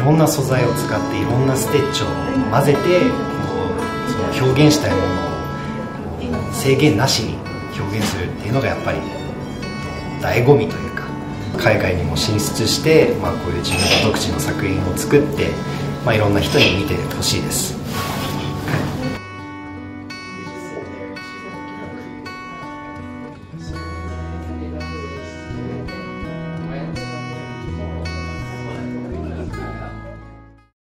いろんな素材を使っていろんなステッチを混ぜてその表現したいものを制限なしに表現するっていうのがやっぱり醍醐味というか海外にも進出して、まあ、こういう自分独自の作品を作って、まあ、いろんな人に見てほしいです。